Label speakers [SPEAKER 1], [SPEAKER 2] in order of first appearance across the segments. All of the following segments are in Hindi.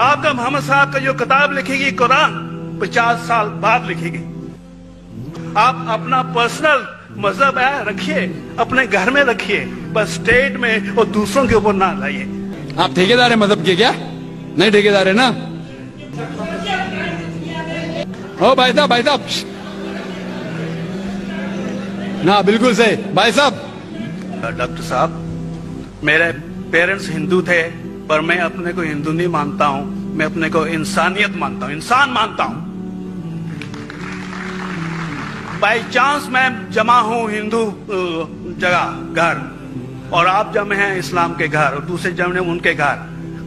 [SPEAKER 1] आपका मोहम्मद साहब का जो किताब लिखेगी कुरान पचास साल बाद लिखेगी। आप अपना पर्सनल मज़हब है रखिए अपने घर में रखिए बस स्टेट में और दूसरों के ऊपर ना लाइए।
[SPEAKER 2] आप ठेकेदार है मज़हब के क्या? नहीं ठेकेदार है ना? ओ भाई साहब भाई साहब। ना बिल्कुल सही। भाई साहब।
[SPEAKER 1] डॉक्टर साहब मेरे पेरेंट्स हिंदू थे। पर मैं अपने को हिंदू नहीं मानता हूँ, मैं अपने को इंसानियत मानता हूँ, इंसान मानता हूँ। बाई चांस मैं जमा हूँ हिंदू जगह, घर, और आप जमे हैं इस्लाम के घर, और दूसरे जमे उनके घर,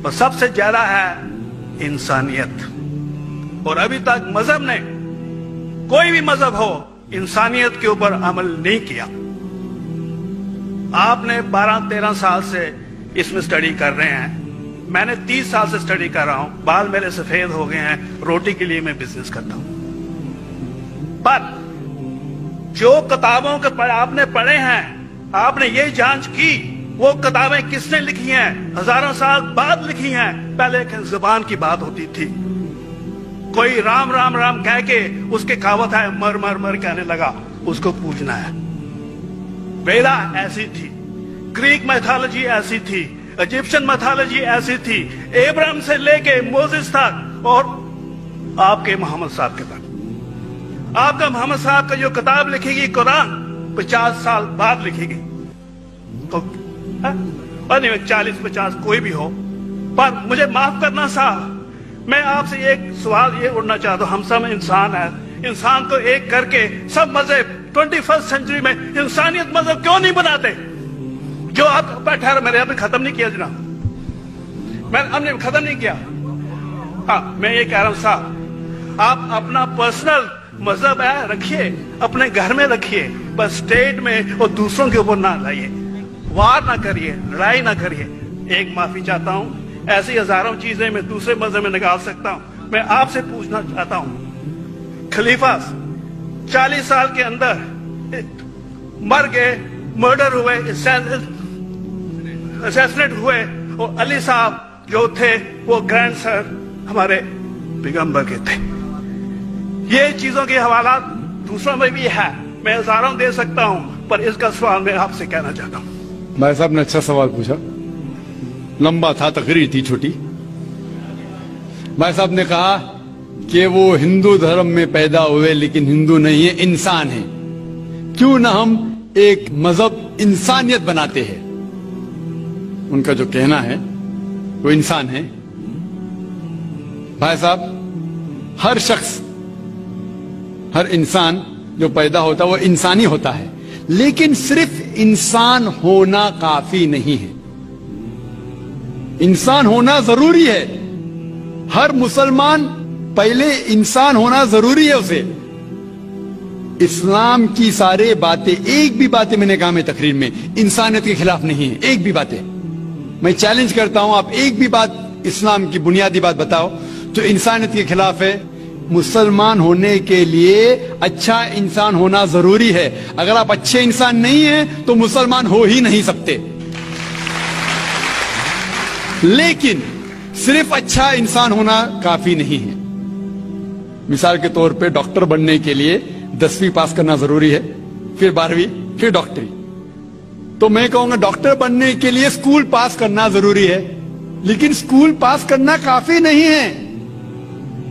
[SPEAKER 1] पर सबसे ज़्यादा है इंसानियत। और अभी तक मज़हब ने कोई भी मज़हब हो, इंसानियत के ऊपर अमल नहीं किया। आपने 12-13 साल से इसमें स्टडी कर रहे हैं। मैंने 30 साल से स्टडी कर रहा हूँ बाल मेरे सफ़ेद हो गए हैं रोटी के लिए मैं बिज़नेस करता हूँ। पर जो किताबों के पढ़, आपने पढ़े हैं आपने ये जाँच की वो किताबें किसने लिखी हैं? हज़ारों साल बाद लिखी हैं पहले एक ज़ुबान की बात होती थी। कोई राम राम राम कह के उसके कहावत है मर मर मर कहने लगा उसको पूजना है। वेला ऐसी थी ग्रीक मैथोलॉजी ऐसी थी इजिप्शियन मैथोलॉजी ऐसी थी। एब्राहम से लेके मोजिस तक और आपके मोहम्मद साहब के तक आपका मोहम्मद साहब का जो किताब लिखेगी, कुरान, पचास साल बाद लिखेगी। तो नहीं चालीस, पचास कोई भी हो। पर मुझे माफ़ करना साहब, मैं आपसे एक सवाल ये उड़ना चाहता हूँ। हम सब इंसान है। इंसान को एक करके सब मज़हब ट्वेंटी फ़र्स्ट सेंचुरी में इंसानियत मज़हब क्यों नहीं बनाते? जो आप ठहर मैंने अभी खत्म नहीं किया जनाब। मैं हमने खत्म नहीं किया। हाँ मैं ये कह रहा हूँ, साहब, आप अपना पर्सनल मज़हब है, रखिए, अपने घर में रखिए, बस स्टेट में और दूसरों के ऊपर ना लाइए। वार ना करिए, लड़ाई ना करिए। एक माफ़ी चाहता हूँ, ऐसी हज़ारों चीज़ें मैं दूसरे मज़हब में निकाल सकता हूँ। मैं आपसे पूछना चाहता हूँ, खलीफा चालीस साल के अंदर मर गए मर्डर हुए असैसिनेट हुए और अली साहब जो थे, वो ग्रैंड सर हमारे पैगंबर के थे। ये चीज़ों के हवाला दूसरों में भी है। मैं हज़ारों दे सकता हूँ, पर इसका सवाल मैं आपसे कहना चाहता हूँ।
[SPEAKER 2] भाई साहब ने अच्छा सवाल पूछा। लंबा था, तकरीर थी छोटी। भाई साहब ने कहा कि वो हिंदू धर्म में पैदा हुए, लेकिन हिंदू नहीं है, इंसान है। क्यों ना हम एक मज़हब इंसानियत बनाते हैं? उनका जो कहना है, वो इंसान है। भाई साहब, हर शख्स, हर इंसान जो पैदा होता है, वो इंसानी होता है। लेकिन सिर्फ़ इंसान होना काफ़ी नहीं है। इंसान होना ज़रूरी है। हर मुसलमान पहले इंसान होना ज़रूरी है उसे। इस्लाम की सारे बातें, एक भी बातें मैंने कहा मैं तकरीर में, इंसानियत के खिलाफ नहीं है, एक भी बातें। मैं चैलेंज करता हूँ, आप एक भी बात इस्लाम की बुनियादी बात बताओ। तो इंसानियत के खिलाफ है। मुसलमान होने के लिए अच्छा इंसान होना ज़रूरी है। अगर आप अच्छे इंसान नहीं है तो मुसलमान हो ही नहीं सकते। लेकिन सिर्फ़ अच्छा इंसान होना काफ़ी नहीं है। मिसाल के तौर पे डॉक्टर बनने के लिए दसवीं पास करना ज़रूरी है, फिर बारहवीं, फिर डॉक्टरी तो मैं कहूँगा डॉक्टर बनने के लिए स्कूल पास करना ज़रूरी है। लेकिन स्कूल पास करना काफ़ी नहीं है।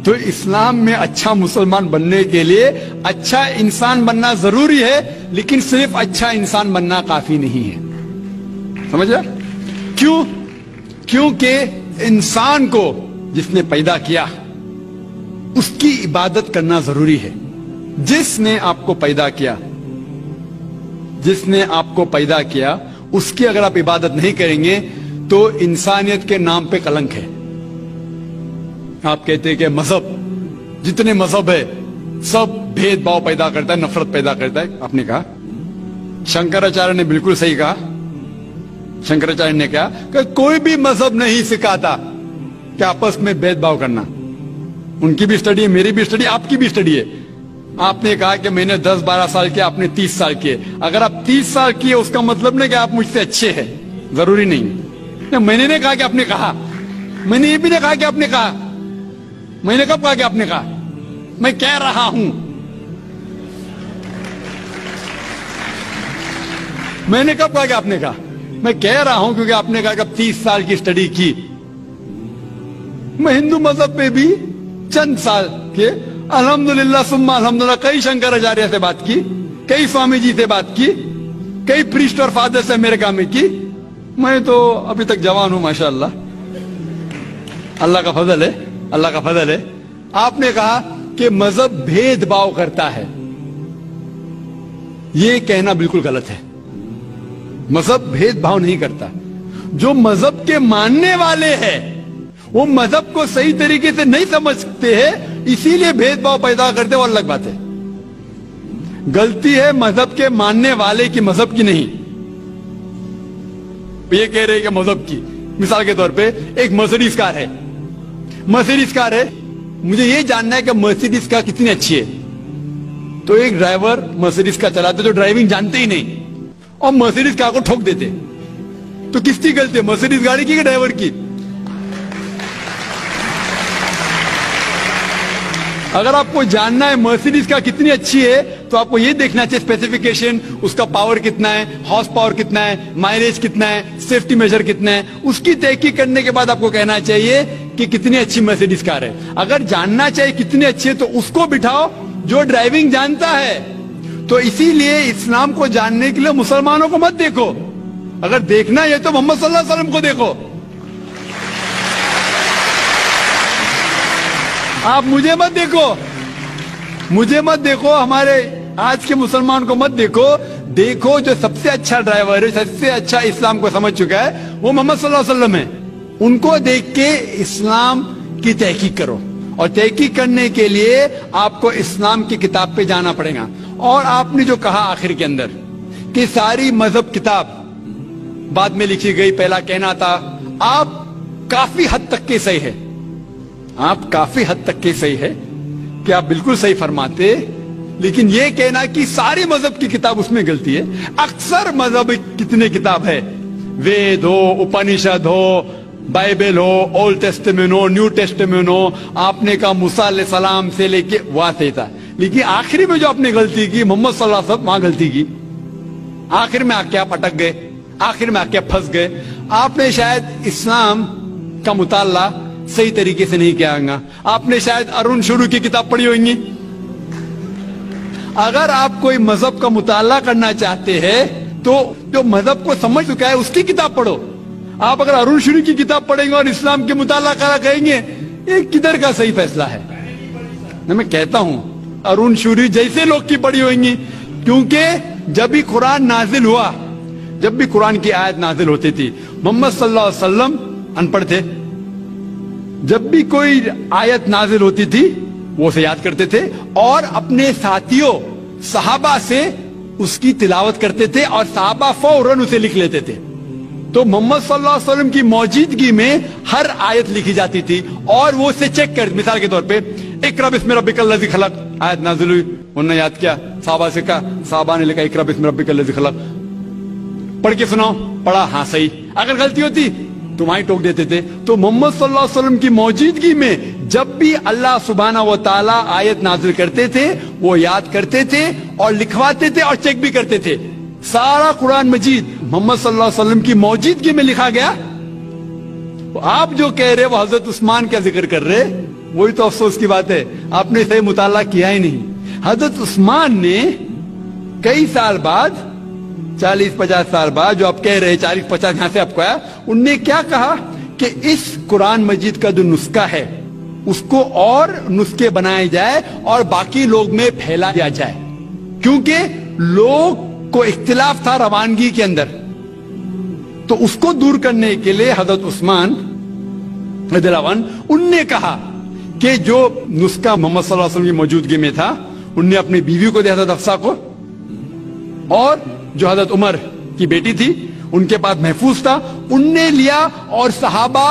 [SPEAKER 2] तो इस्लाम में अच्छा मुसलमान बनने के लिए अच्छा इंसान बनना ज़रूरी है, लेकिन सिर्फ़ अच्छा इंसान बनना काफ़ी नहीं है। समझ क्यों? क्योंकि इंसान को जिसने पैदा किया, उसकी इबादत करना ज़रूरी है। जिसने आपको पैदा किया जिसने आपको पैदा किया, उसकी अगर आप इबादत नहीं करेंगे तो इंसानियत के नाम पे कलंक है। आप कहते हैं कि मज़हब, जितने मज़हब है, सब भेदभाव पैदा करता है, नफरत पैदा करता है। आपने कहा? शंकराचार्य ने बिल्कुल सही कहा। शंकराचार्य ने कहा कि कोई भी मज़हब नहीं सिखाता कि आपस में भेदभाव करना। उनकी भी स्टडी है, मेरी भी स्टडी आपकी भी स्टडी है। आपने कहा कि मैंने 10-12 साल किया आपने 30 साल किए। अगर आप 30 साल किए उसका मतलब नहीं कि आप मुझसे अच्छे हैं। ज़रूरी नहीं, नहीं मैंने नहीं कहा कि आपने कहा। मैंने ये भी नहीं कहा कि आपने कहा। मैंने कब कहा कि आपने कहा? मैं कह रहा हूँ। मैंने कब कहा कि आपने कहा? मैं कह रहा हूँ क्योंकि आपने कहा कि अब तीस साल की स्टडी की। मैं हिंदू मज़हब में भी चंद साल के अल्हम्दुलिल्लाह, सुम्मा अलहमदुल्ला कई शंकराचार्य से बात की, कई स्वामी जी से बात की, कई प्रिस्ट और फादर से अमेरिका में की। मैं तो अभी तक जवान हूँ, माशाल्लाह। अल्लाह का फजल है, अल्लाह का फजल है। आपने कहा कि मज़हब भेदभाव करता है। यह कहना बिल्कुल गलत है। मज़हब भेदभाव नहीं करता। जो मज़हब के मानने वाले हैं, वो मज़हब को सही तरीके से नहीं समझते हैं इसीलिए भेदभाव पैदा करते वो अलग बात है। गलती है मज़हब के मानने वाले की, मज़हब की नहीं। ये कह रहे कि मज़हब की। मिसाल के तौर पे एक मर्सिडीज कार है। मर्सिडीज कार है। मुझे ये जानना है कि मर्सिडीज कार कितनी अच्छी है। तो एक ड्राइवर मर्सिडीज का चलाते तो ड्राइविंग जानते ही नहीं। और मर्सिडीज कार को ठोक देते तो किसकी गलती है? मर्सिडीज गाड़ी की ड्राइवर की? अगर आपको जानना है मर्सिडीज का कितनी अच्छी है तो आपको ये देखना चाहिए स्पेसिफिकेशन उसका पावर कितना है हॉर्स पावर कितना है माइलेज कितना है सेफ्टी मेजर कितना है। उसकी तहकीक करने के बाद आपको कहना चाहिए कि कितनी अच्छी मर्सिडीज कार है। अगर जानना चाहिए कितनी अच्छी है तो उसको बिठाओ जो ड्राइविंग जानता है। तो इसीलिए इस्लाम को जानने के लिए मुसलमानों को मत देखो। अगर देखना है तो मोहम्मद सल्लल्लाहु को देखो। आप मुझे मत देखो। मुझे मत देखो, हमारे आज के मुसलमान को मत देखो। देखो जो सबसे अच्छा ड्राइवर है, सबसे अच्छा इस्लाम को समझ चुका है, वो मोहम्मद सल्लल्लाहु है। उनको देख के इस्लाम की तहकीक करो और तहकीक करने के लिए आपको इस्लाम की किताब पे जाना पड़ेगा। और आपने जो कहा आखिर के अंदर कि सारी मज़हब किताब बाद में लिखी गई, पहला कहना था, आप काफ़ी हद तक के सही है। आप काफ़ी हद तक के सही है, कि आप बिल्कुल सही फरमाते, लेकिन यह कहना कि सारी मज़हब की किताब उसमें गलती है। अक्सर मज़हब कितने किताब है? वेद हो, उपनिषद हो, बाइबल हो, ओल्ड टेस्टमेंट हो, न्यू टेस्टमेंट हो, आपने कहा मूसा सलाम से लेके वहाँ था। लेकिन आखिरी में जो आपने गलती की, मोहम्मद वहाँ गलती की। आखिर में आके आप अटक गए, आखिर में आके फंस गए। आपने शायद इस्लाम का मुताला सही तरीके से नहीं किया आपने शायद अरुण शुरू की किताब पढ़ी होंगी। अगर आप कोई मज़हब का मुताला करना चाहते हैं तो जो मज़हब को समझ चुका है, उसकी किताब पढ़ो। आप अगर अरुण शुरू की किताब पढ़ेंगे और इस्लाम के मुताला करा कहेंगे ये किधर का सही फैसला है? मैं कहता हूँ, अरुण शुरी जैसे लोग की पढ़ी होंगी, क्योंकि जब भी कुरान नाजिल हुआ, जब भी कुरान की आयत नाजिल होती थी, मोहम्मद सल्लल्लाहु अलैहि वसल्लम अनपढ़ थे जब भी कोई आयत नाजिल होती थी, वो उसे याद करते थे और अपने साथियों, सहाबा से उसकी तिलावत करते थे और साहबा फ़ौरन उसे लिख लेते थे। तो मोहम्मद सल्लल्लाहु अलैहि वसल्लम की मौजूदगी में हर आयत लिखी जाती थी और वो उसे चेक कर मिसाल के तौर पे इकरा बिस्म रब्बिकल लजी खलक। आयत नाजिल हुई उन्होंने याद किया, साहबा से कहा, साहबा ने लिखा इकरा बिस्म रब्बिकल लजी खलक। पढ़ के सुनाओ, पढ़ा हाँ सही। अगर गलती होती तुम्हारी टोक देते थे। तो मोहम्मद वसल्लम की मौजूदगी में जब भी अल्लाह सुबहाना व ताला आयत नाजिल करते थे, वो याद करते थे और लिखवाते थे और चेक भी करते थे। सारा कुरान मजीद मोहम्मद वसल्लम की मौजूदगी में लिखा गया। तो आप जो कह रहे वो हज़रत उस्मान का ज़िक्र कर रहे वही तो अफसोस की बात है। आपने सही मुताला किया ही नहीं। हज़रत उस्मान ने कई साल बाद चालीस पचास साल बाद जो आप कह रहे चालीस पचास यहाँ से आपको आया, उनने क्या कहा कि इस कुरान मजीद का जो नुस्खा है, उसको और नुस्खे बनाए जाए और बाकी लोग में फैला दिया जाए। क्योंकि लोग को इख्तिलाफ था रवानगी के अंदर। तो उसको दूर करने के लिए हज़रत उस्मान उनने कहा कि जो नुस्खा मोहम्मद सल्लल्लाहु अलैहि वसल्लम की मौजूदगी में था, उनने अपनी बीवी को दिया था अफसा को, और जो हज़रत उमर की बेटी थी, उनके पास महफूज था। उनने लिया और सहाबा,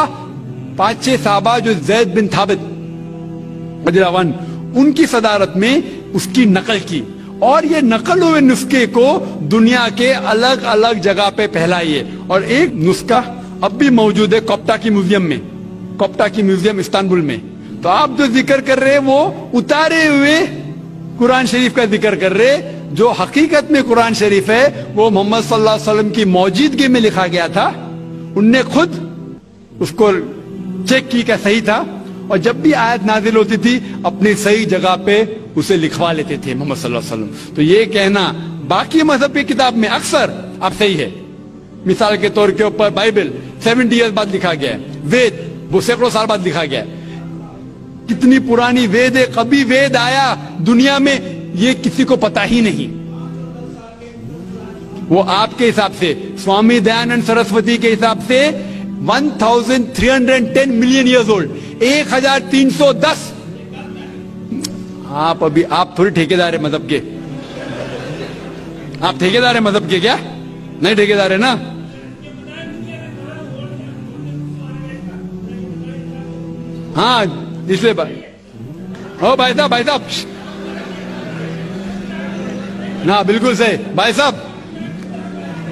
[SPEAKER 2] पाँच छह सहाबा जो जैद बिन थाबित उनकी सदारत में उसकी नकल की। और ये नकल हुए नुस्खे को दुनिया के अलग अलग जगह पे फैलाइए और एक नुस्खा अब भी मौजूद है कोप्टा की म्यूज़ियम में कोप्टा की म्यूज़ियम इस्तानबुल में। तो आप जो ज़िक्र कर रहे हैं, वो उतारे हुए कुरान शरीफ का ज़िक्र कर रहे जो हकीकत में कुरान शरीफ है, वो मोहम्मद सल्लल्लाहु अलैहि वसल्लम की मौजूदगी में लिखा गया था। उनने खुद उसको चेक की क्या सही था, और जब भी आयत नाजिल होती थी, अपनी सही जगह पे उसे लिखवा लेते थे मोहम्मद सल्लल्लाहु अलैहि वसल्लम। तो ये कहना बाकी मज़हब की किताब में अक्सर अब सही है। मिसाल के तौर के ऊपर बाइबल, सेवेंटी ईयर्स बाद लिखा गया है। वेद, वो सैकड़ों साल बाद लिखा गया कितनी पुरानी वेद है, कभी वेद आया दुनिया में ये किसी को पता ही नहीं। वो आपके हिसाब से, स्वामी दयानंद सरस्वती के हिसाब से 1310 मिलियन ईयर्स ओल्ड 1310 आप अभी, आप थोड़ी ठेकेदार है मज़हब के। आप ठेकेदार है मज़हब के क्या? नहीं ठेकेदार है ना? हाँ इसलिए ओ भाई साहब भाई साहब ना, बिल्कुल सही। भाई साहब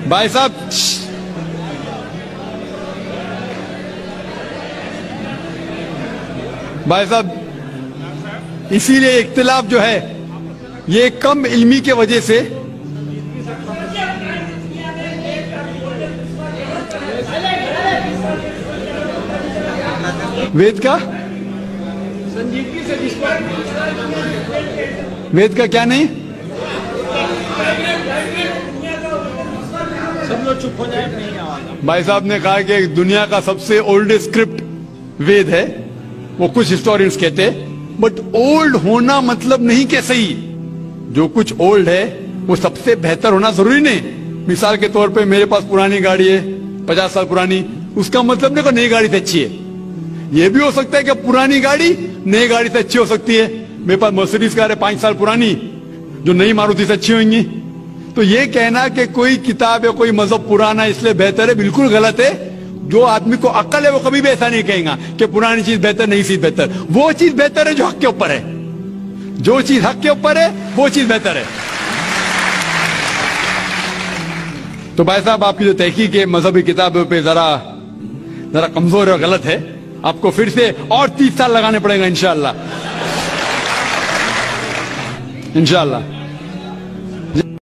[SPEAKER 2] भाई साहब। भाई साहब, इसीलिए इख्तलाफ जो है, ये कम इल्मी के वजह से वेद का? वेद का क्या नहीं? भाई साहब ने कहा कि दुनिया का सबसे ओल्ड स्क्रिप्ट वेद है। वो कुछ हिस्टोरियंस कहते बट ओल्ड होना मतलब नहीं कि सही। जो कुछ ओल्ड है, वो सबसे बेहतर होना ज़रूरी नहीं। मिसाल के तौर पे मेरे पास पुरानी गाड़ी है, पचास साल पुरानी, उसका मतलब नहीं नई गाड़ी से अच्छी है। ये भी हो सकता है कि पुरानी गाड़ी नई गाड़ी से अच्छी हो सकती है। मेरे पास मर्सिडीज कार है, पाँच साल पुरानी जो नई मारुति से अच्छी होंगी। तो ये कहना कि कोई किताब या कोई मज़हब पुराना इसलिए बेहतर है, बिल्कुल गलत है। जो आदमी को अक्ल है, वो कभी भी ऐसा नहीं कहेगा कि पुरानी चीज़ बेहतर, नई चीज़ बेहतर। वो चीज़ बेहतर है जो हक के ऊपर है। जो चीज़ हक के ऊपर है, वो चीज़ बेहतर है। तो भाई साहब, आपकी जो तहकीक है, मजहबी किताबों पे जरा जरा कमज़ोर और गलत है। आपको फिर से और तीस साल लगाने पड़ेगा इंशाला इंशाला